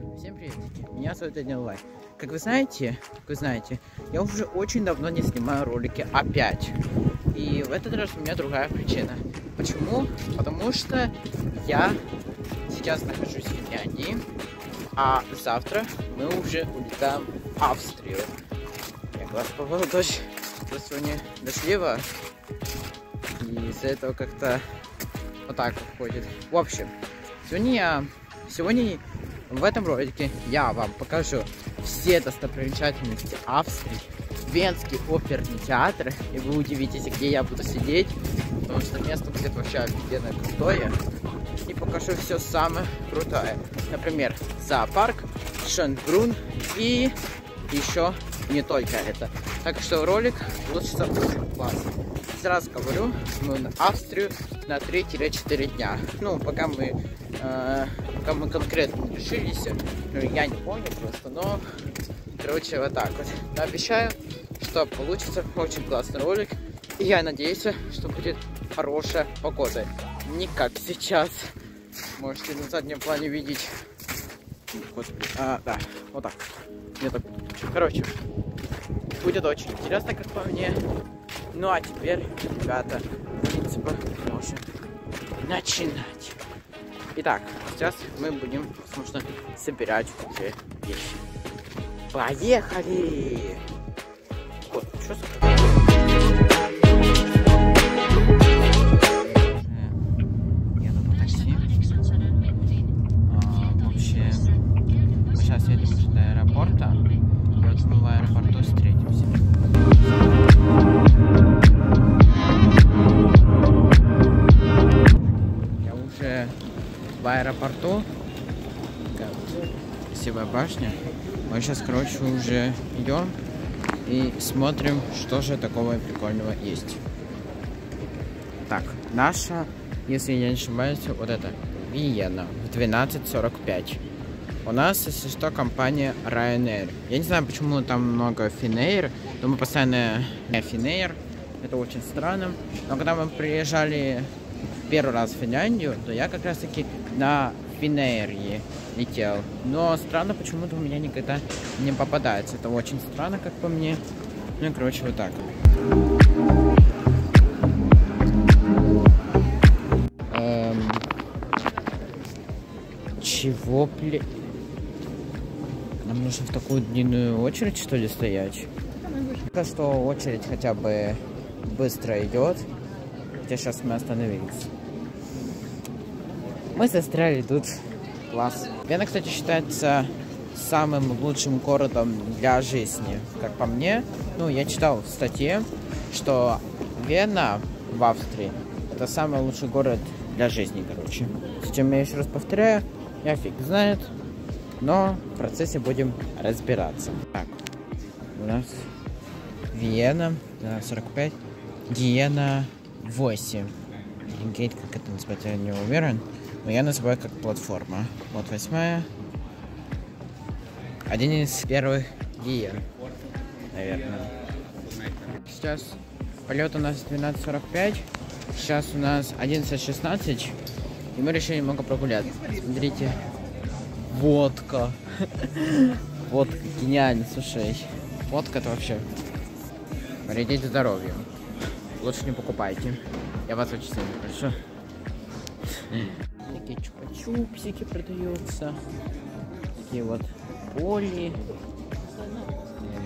Всем привет, меня зовут Данил Лай. Как вы знаете, как вы знаете, я уже очень давно не снимаю ролики опять. И в этот раз у меня другая причина. Почему? Потому что я сейчас нахожусь в Финляндии, а завтра мы уже улетаем в Австрию. Я глаз попал дождь, просто сегодня дождливо, и из-за этого как-то вот так выходит. В общем, сегодня я, сегодня в этом ролике я вам покажу все достопримечательности Австрии, Венский оперный театр, и вы удивитесь, где я буду сидеть, потому что место будет вообще офигенно крутое. И покажу все самое крутое. Например, зоопарк, Шенбрун и еще не только это. Так что ролик получится очень классный. Сразу говорю, мы на Австрию на 3-4 дня. Ну, пока мы, э, пока мы конкретно решились, ну, я не помню просто, но, короче, вот так вот. Но обещаю, что получится очень классный ролик. И я надеюсь, что будет хорошая погода. Не как сейчас. Можете на заднем плане видеть. Господи. А, да, вот так. Мне так. Короче, будет очень интересно, как по мне. Ну а теперь, ребята, в принципе, можем начинать. Итак, сейчас мы будем, возможно, собирать уже вещи. Поехали! Вот, что Еду в аэропорту. Красивая башня. Мы сейчас, короче, уже идем и смотрим, что же такого прикольного есть. Так, наша, если я не ошибаюсь, вот это, Виена в 12.45. У нас, если что, компания Ryanair. Я не знаю, почему там много Finnair, но мы постоянно Finnair. Это очень странно. Но когда мы приезжали первый раз в Финляндию, то я как раз таки на Finnair летел. Но странно, почему-то у меня никогда не попадается. Это очень странно, как по мне. Ну и, короче, вот так. Эм... Чего, блин? Нам нужно в такую длинную очередь, что ли, стоять? Кажется, что очередь хотя бы быстро идет. Хотя сейчас мы остановились. Мы застряли тут. Класс. Вена, кстати, считается самым лучшим городом для жизни. Как по мне, ну, я читал в статье, что Вена в Австрии это самый лучший город для жизни, короче. С чем я еще раз повторяю, я фиг знает, но в процессе будем разбираться. Так, у нас Вена 45, Гиена 8. Гейт, как это называется, я не уверен. Но я называю как платформа. Вот восьмая. Один из первых гиен, наверное. Сейчас полет у нас 12.45. Сейчас у нас 11.16. И мы решили немного прогуляться. Смотрите. Водка. Водка гениально, слушай. Водка это вообще вредит здоровью. Лучше не покупайте. Я вас очень сильно прошу. Такие чупа-чупсики продаются. Такие вот поли.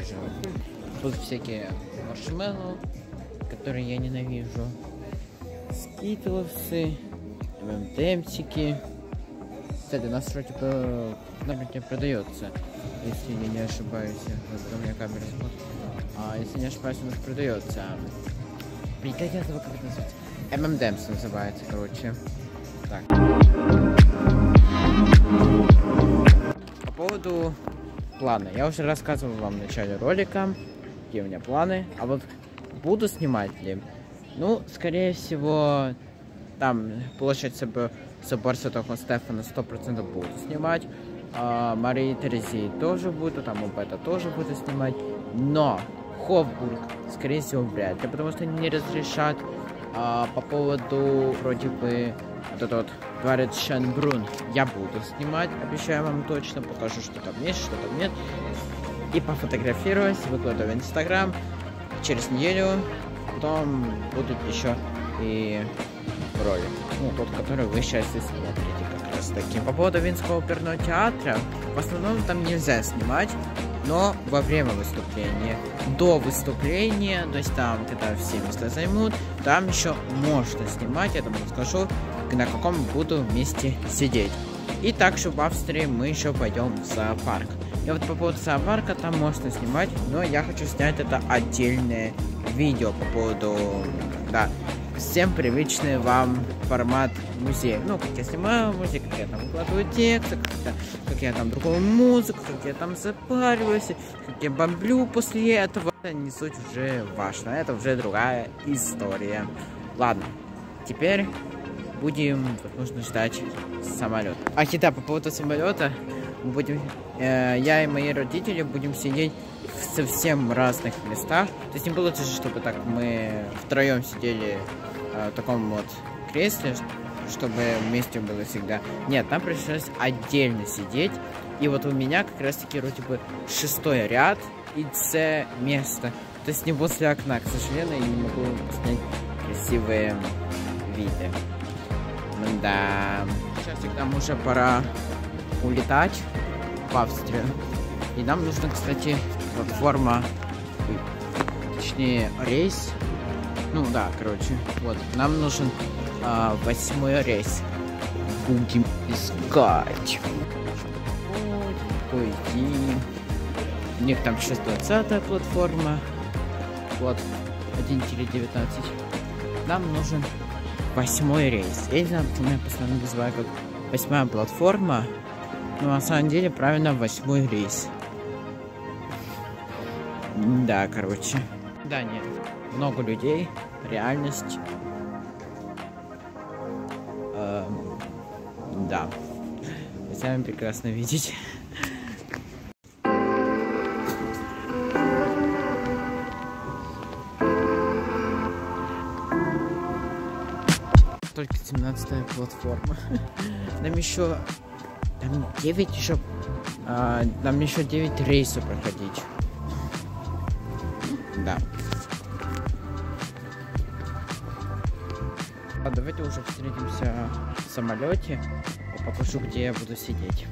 Я. Тут всякие маршмеллоу, которые я ненавижу. Скитловсы, ММТМсики. Кстати, у нас вроде бы наверное, продается, если я не ошибаюсь. Вот у меня камера смотрит. А, если не ошибаюсь, у нас продается. Блин, как забыл, как это называется? ММДМС называется, короче. Так. По поводу плана. Я уже рассказывал вам в начале ролика, какие у меня планы. А вот буду снимать ли? Ну, скорее всего, там, получается, бы собор Святого Стефана 100% буду снимать. А, Марии Терезии тоже буду, там это тоже буду снимать. Но Хофбург, скорее всего, вряд ли, потому что не разрешат. А, по поводу, вроде бы, вот это вот Дворец Шенбрун я буду снимать, обещаю вам точно, покажу, что там есть, что там нет. И пофотографировать, выкладываю в Инстаграм через неделю. Потом будут еще и ролик, ну, тот, который вы сейчас и смотрите как раз таки. По поводу Винского оперного театра, в основном там нельзя снимать, но во время выступления, до выступления, то есть там, когда все места займут, там еще можно снимать, я там расскажу, на каком буду месте сидеть. И также в Австрии мы еще пойдем в зоопарк. И вот по поводу зоопарка там можно снимать, но я хочу снять это отдельное видео по поводу, да, всем привычный вам формат музея. Ну, как я снимаю музей, как я там выкладываю тексты, как, как я там другую музыку, как я там запариваюсь, как я бомблю после этого. Это не суть уже важно, это уже другая история. Ладно, теперь будем, возможно, ждать самолет. А да, по поводу самолета, мы будем, э, я и мои родители будем сидеть в совсем разных местах. То есть не получится, чтобы так мы втроем сидели э, в таком вот кресле, чтобы вместе было всегда. Нет, нам пришлось отдельно сидеть. И вот у меня как раз таки вроде бы шестой ряд и С место. То есть не после окна, к сожалению, я не могу снять красивые виды. Да. Сейчас нам уже пора улетать в Австрию. И нам нужно, кстати, платформа, точнее, рейс. Ну да, короче, вот, нам нужен а, восьмой рейс. Будем искать. Пойти. У них там сейчас 20 платформа. Вот, 1-19. Нам нужен восьмой рейс. Я не знаю, почему я постоянно называю как восьмая платформа. Но на самом деле правильно восьмой рейс. Да, короче. Да, нет. Много людей. Реальность. Эм, да. Вы сами прекрасно видите. 17 платформа. Нам еще... Там 9 еще... А, нам еще 9 рейсов проходить. Да. А давайте уже встретимся в самолете. Я покажу, где я буду сидеть.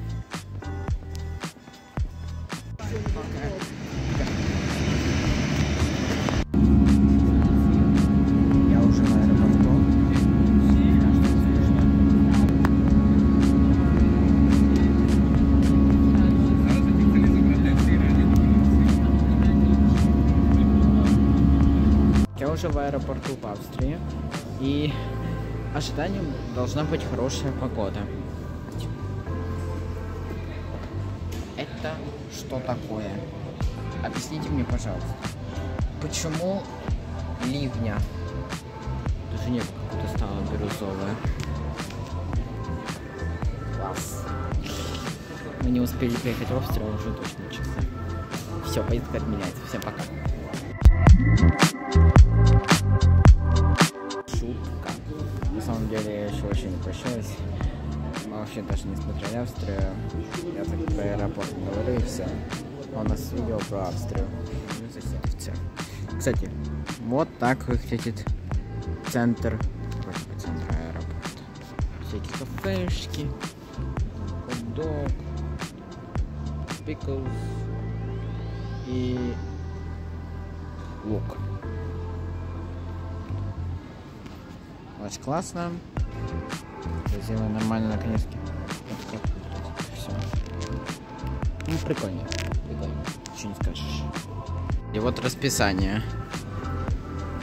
Уже в аэропорту в Австрии. И ожиданием должна быть хорошая погода. Это что такое? Объясните мне, пожалуйста. Почему ливня? Даже небо какое-то стало бирюзовое. Класс. Мы не успели приехать в Австрию, а уже точно часы. Все, поездка отменяется. Всем пока. Деле я еще очень прощаюсь. Вообще даже несмотря на Австрию, я так про аэропорт говорю и все. А у нас видео про Австрию. Ну, Кстати, вот так выглядит центр, центр аэропорта. Всякие кафешки, хот-дог, пиклс и лук. Очень классно. Сделаю нормально наконец-то. Вот Все. Ну, прикольно. Прикольно. Ничего не скажешь. И вот расписание.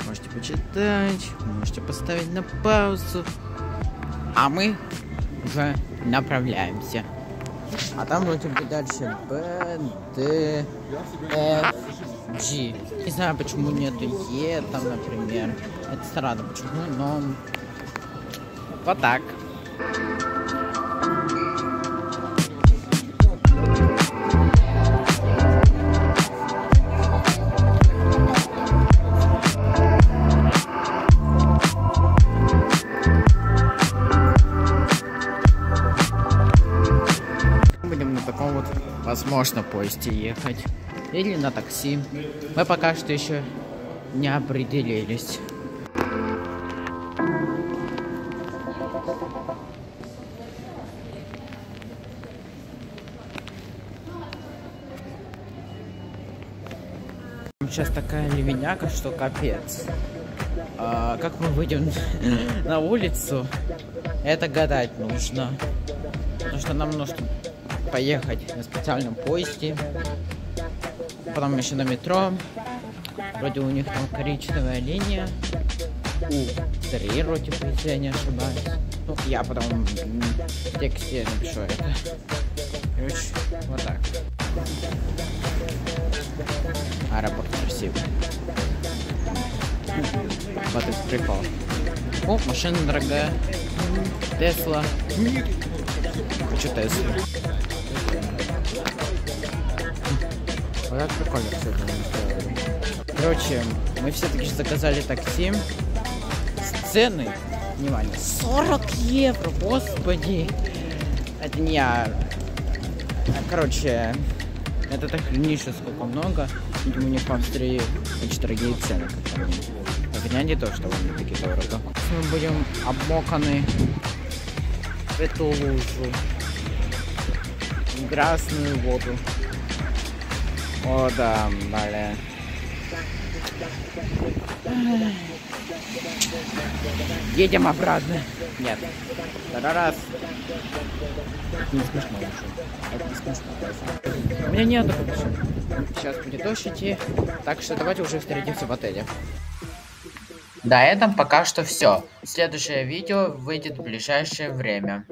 Можете почитать, можете поставить на паузу. А мы уже направляемся. А там вроде бы дальше Б, Д, Ф, G. Не знаю, почему нету Е там, например. Это странно почему, но вот так. Будем на таком вот, возможно, поезде ехать. Или на такси. Мы пока что еще не определились. Сейчас такая ливеняка, что капец. А, как мы выйдем на улицу, это гадать нужно. Потому что нам нужно поехать на специальном поезде. Потом еще на метро. Вроде у них там коричневая линия. У три вроде бы, если я не ошибаюсь. Ну, я потом в тексте напишу это. Короче, вот так. Аэропорт красивый. Вот это прикол. О, машина дорогая. Тесла. Хочу Теслу. Вот это прикольно сделали. Короче, мы все-таки заказали такси. Цены, внимание, 40 евро, господи. Это не я. Короче, это так ниже сколько много. Видимо, у них в Австрии очень дорогие цены, как по мне. Хотя не то, что они такие дорого. Мы будем обмоканы в эту лужу. В красную воду. О, да, далее. Едем обратно. Нет. Раз. Не смешно уже. Это не смешно. У меня нет. Сейчас будет дождь идти. Так что давайте уже встретимся в отеле. На этом пока что все. Следующее видео выйдет в ближайшее время.